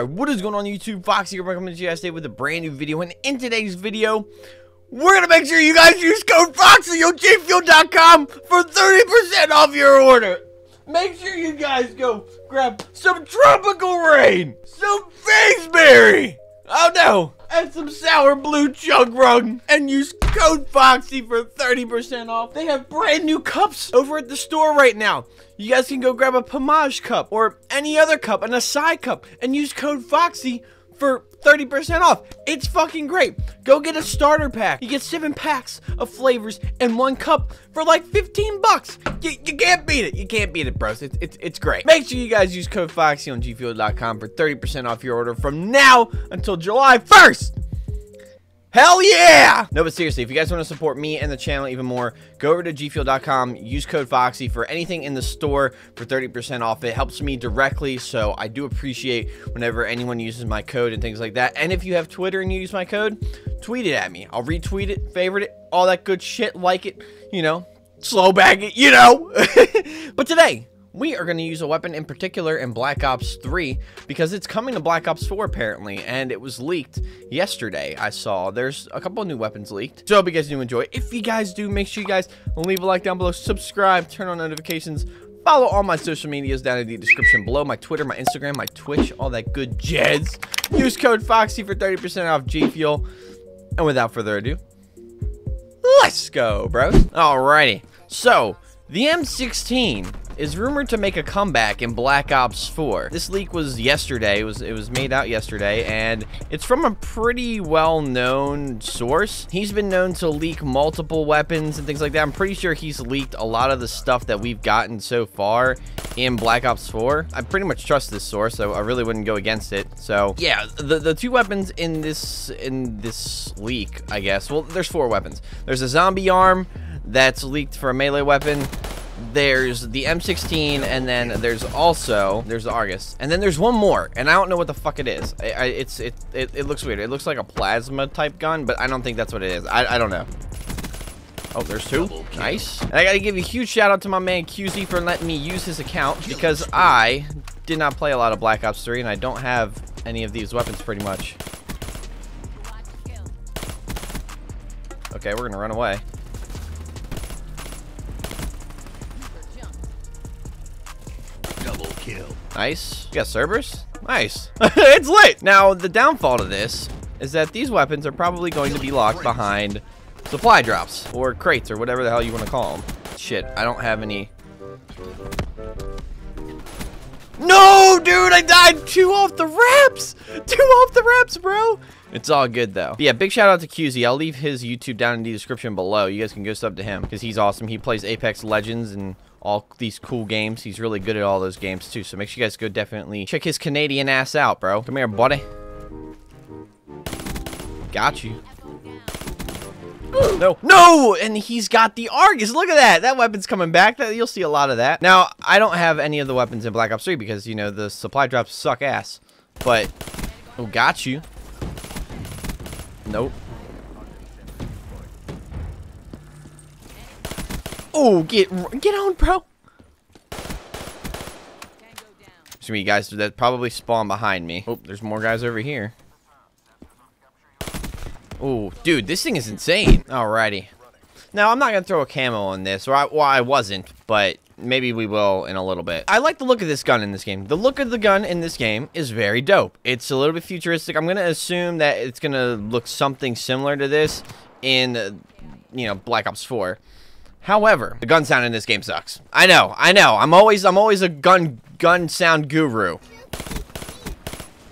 Alright, what is going on YouTube? Foxy here, welcome to you guys today with a brand new video. And in today's video, we're gonna make sure you guys use code FOXY on gfuel.com for 30% off your order. Make sure you guys go grab some tropical rain, some FaZeberry, oh no, and some sour blue chug rug, and use code FOXY for 30% off. They have brand new cups over at the store right now. You guys can go grab a Pomage cup or any other cup, an acai cup, and use code FOXY for 30% off. It's fucking great. Go get a starter pack. You get seven packs of flavors and one cup for like 15 bucks. You, you can't beat it. You can't beat it, bros. It's, it's, it's great. Make sure you guys use code FOXY on gfuel.com for 30% off your order from now until July 1st. Hell yeah! No, but seriously, if you guys want to support me and the channel even more, go over to gfuel.com, use code FOXY for anything in the store for 30% off. It helps me directly, so I do appreciate whenever anyone uses my code and things like that. And if you have Twitter and you use my code, tweet it at me. I'll retweet it, favorite it, all that good shit, like it, you know, slow bag it, you know. but today, we are going to use a weapon in particular in Black Ops 3 because it's coming to Black Ops 4 apparently and it was leaked yesterday I saw. There's a couple new weapons leaked. So I hope you guys do enjoy. If you guys do make sure you guys leave a like down below subscribe turn on notifications follow all my social medias down in the description below my Twitter my Instagram my Twitch all that good jazz. Use code FOXY for 30% off G Fuel. And without further ado let's go bros. Alrighty. So the M16 is rumored to make a comeback in Black Ops 4. This leak was yesterday. It was it was made out yesterday, and it's from a pretty well-known source. He's been known to leak multiple weapons and things like that. I'm pretty sure he's leaked a lot of the stuff that we've gotten so far in Black Ops 4. I pretty much trust this source, so I really wouldn't go against it. So yeah, the the two weapons in this in this leak, I guess. Well, there's four weapons. There's a zombie arm that's leaked for a melee weapon there's the M16, and then there's also, there's the Argus. And then there's one more, and I don't know what the fuck it is. I, I, it's it, it, it looks weird. It looks like a plasma type gun, but I don't think that's what it is. I, I don't know. Oh, there's two. Nice. And I gotta give a huge shout out to my man QeWZee for letting me use his account because I did not play a lot of Black Ops 3 and I don't have any of these weapons pretty much. Okay, we're gonna run away. Nice. You got Cerberus? Nice. it's lit. Now, the downfall to this is that these weapons are probably going to be locked behind supply drops or crates or whatever the hell you want to call them. Shit, I don't have any. No, dude, I died two off the reps. Two off the reps, bro. It's all good, though. But yeah, big shout out to QeWZee. I'll leave his YouTube down in the description below. You guys can go sub to him because he's awesome. He plays Apex Legends and all these cool games. He's really good at all those games too. So make sure you guys go definitely check his Canadian ass out, bro. Come here, buddy. Got you. No, no, and he's got the Argus. Look at that. That weapon's coming back. That You'll see a lot of that. Now, I don't have any of the weapons in Black Ops 3 because, you know, the supply drops suck ass. But, oh, got you. Nope. Oh, get get on, bro. Excuse me, guys. That probably spawn behind me. Oh, there's more guys over here. Oh, dude, this thing is insane. Alrighty. Now, I'm not going to throw a camo on this, or I, well, I wasn't, but maybe we will in a little bit. I like the look of this gun in this game. The look of the gun in this game is very dope. It's a little bit futuristic. I'm going to assume that it's going to look something similar to this in, you know, Black Ops 4. However, the gun sound in this game sucks. I know, I know. I'm always I'm always a gun gun sound guru.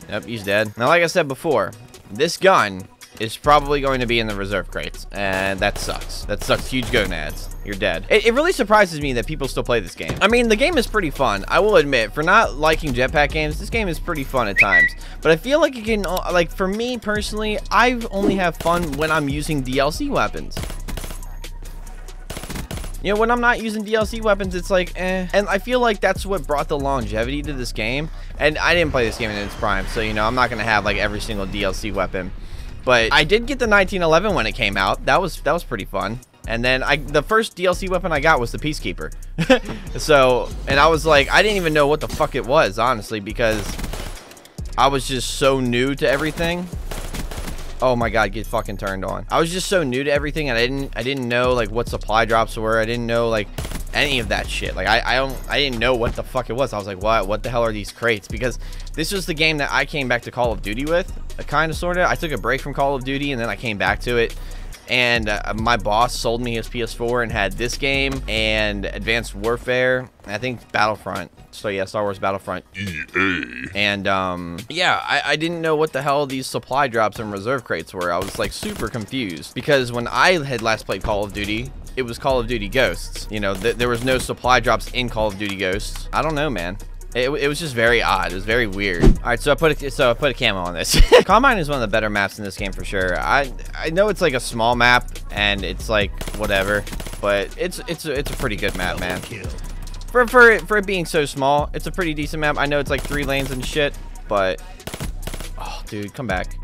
Yep, he's dead. Now, like I said before, this gun is probably going to be in the reserve crates, and that sucks. That sucks huge gonads. You're dead. It, it, really surprises me that people still play this game. I mean, the game is pretty fun. I will admit, for not liking jetpack games, this game is pretty fun at times. But I feel like it can, like, for me personally, I only have fun when I'm using DLC weapons. You know, when I'm not using DLC weapons, it's like, eh. And I feel like that's what brought the longevity to this game. And I didn't play this game in its prime, so, you know, I'm not going to have, like, every single DLC weapon. But I did get the 1911 when it came out. That was that was pretty fun. And then I the first DLC weapon I got was the Peacekeeper. so, and I was like, I didn't even know what the fuck it was, honestly, because I was just so new to everything. Oh my god, get fucking turned on. I was just so new to everything and I didn't I didn't know like what supply drops were. I didn't know like any of that shit. Like I I don't I didn't know what the fuck it was. I was like, what what the hell are these crates? Because this was the game that I came back to Call of Duty with, uh, A kind of sort of. I took a break from Call of Duty and then I came back to it and uh, my boss sold me his PS4 and had this game and Advanced Warfare. I think Battlefront. So yeah, Star Wars Battlefront. EA. And um, yeah, I, I didn't know what the hell these supply drops and reserve crates were. I was like super confused because when I had last played Call of Duty, it was Call of Duty Ghosts. You know, th there was no supply drops in Call of Duty Ghosts. I don't know, man. It, it, was just very odd. It was very weird. All right, so I put a, so I put a camo on this. Combine is one of the better maps in this game for sure. I I know it's like a small map and it's like whatever, but it's it's a, it's a pretty good map, man. For for for it being so small, it's a pretty decent map. I know it's like three lanes and shit, but oh, dude, come back.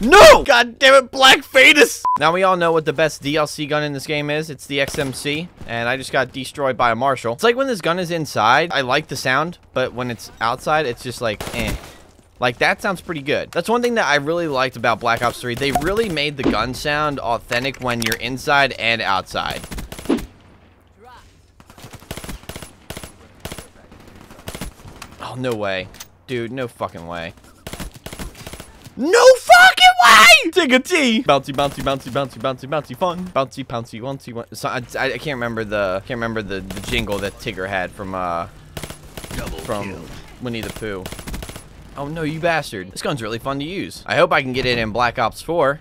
No! God damn it, Black Fetus! Now we all know what the best DLC gun in this game is. It's the XMC, and I just got destroyed by a Marshal. It's like when this gun is inside, I like the sound, but when it's outside, it's just like, eh. Like, that sounds pretty good. That's one thing that I really liked about Black Ops 3. They really made the gun sound authentic when you're inside and outside. Oh, no way. Dude, no fucking way. No fucking way! Take a T. Bouncy, bouncy, bouncy, bouncy, bouncy, bouncy, fun. Bouncy, bouncy, bouncy, bouncy. So I, I, I, can't remember the can't remember the, the jingle that Tigger had from uh Double from kill. Winnie the Pooh. Oh no, you bastard! This gun's really fun to use. I hope I can get it in Black Ops 4.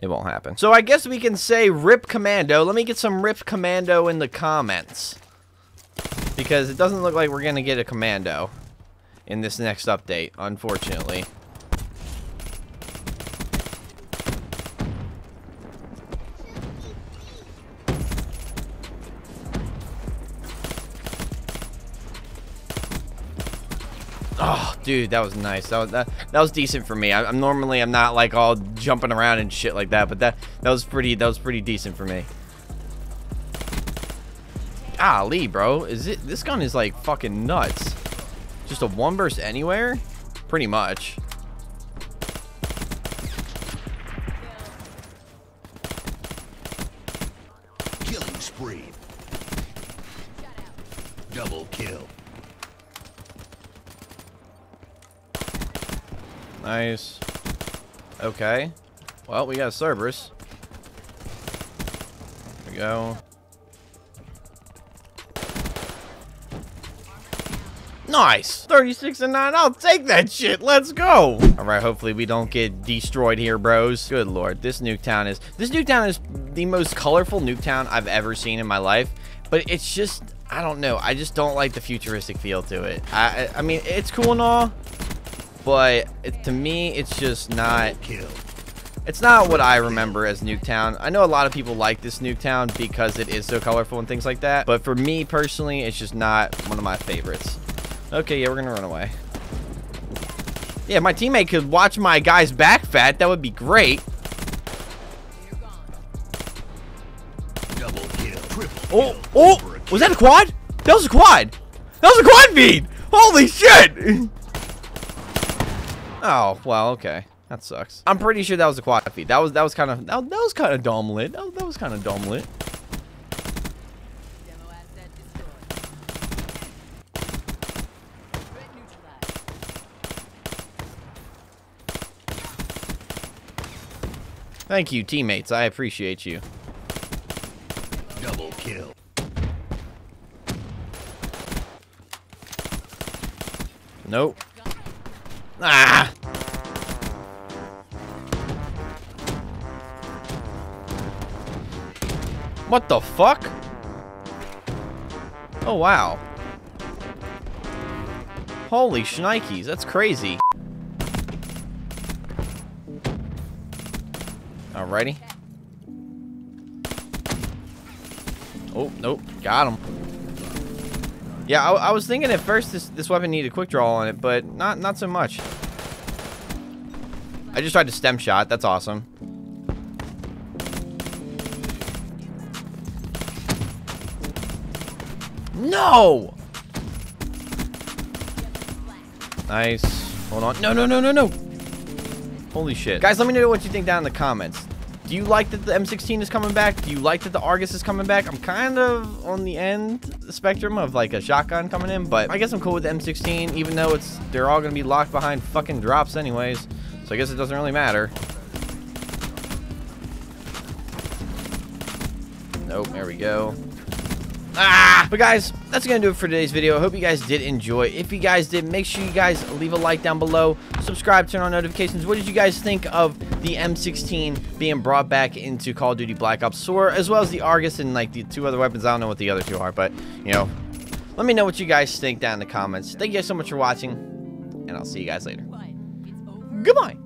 It won't happen. So I guess we can say Rip Commando. Let me get some Rip Commando in the comments. Because it doesn't look like we're going to get a Commando in this next update, unfortunately. Oh, dude, that was nice. That was, that, that was decent for me. I, am normally I'm not like all jumping around and shit like that, but that that was pretty that was pretty decent for me. Lee, bro, is it? This gun is like fucking nuts. Just a one burst anywhere? Pretty much. Killing spree. Double kill. Nice. Okay. Well, we got Cerberus. There we go. Nice. 36 and 9. I'll take that shit. Let's go. All right. Hopefully we don't get destroyed here, bros. Good lord. This Nuketown is... This Nuketown is the most colorful Nuketown I've ever seen in my life. But it's just... I don't know. I just don't like the futuristic feel to it. I, I mean, it's cool and all. But it, to me, it's just not... It's not what I remember as Nuketown. I know a lot of people like this Nuketown because it is so colorful and things like that. But for me personally, it's just not one of my favorites. Okay, yeah, we're gonna run away. Yeah, my teammate could watch my guy's back fat. That would be great. Oh, oh, was that a quad? That was a quad. That was a quad feed. Holy shit. Oh, well, okay. That sucks. I'm pretty sure that was a quad feed. That was that was kind of that, that was kind of dumb lit. That, that was kind of dumb lit. Thank you, teammates. I appreciate you. Double kill. Nope. Ah! What the fuck? Oh, wow. Holy shnikes, that's crazy. Alrighty. Oh, nope. Got him. Yeah, I, I, was thinking at first this, this weapon needed a quick draw on it, but not, not so much. I just tried to stem shot. That's awesome. No! Nice. Hold on. No, no, no, no, no. Holy shit. Guys, let me know what you think down in the comments. Do you like that the M16 is coming back? Do you like that the Argus is coming back? I'm kind of on the end spectrum of like a shotgun coming in, but I guess I'm cool with the M16, even though it's they're all gonna be locked behind fucking drops anyways. So I guess it doesn't really matter. Nope, there we go. Ah! But guys, that's going to do it for today's video. I hope you guys did enjoy. If you guys did, make sure you guys leave a like down below. Subscribe, turn on notifications. What did you guys think of the M16 being brought back into Call of Duty Black Ops 4, as well as the Argus and like the two other weapons? I don't know what the other two are, but, you know, let me know what you guys think down in the comments. Thank you guys so much for watching, and I'll see you guys later. Goodbye.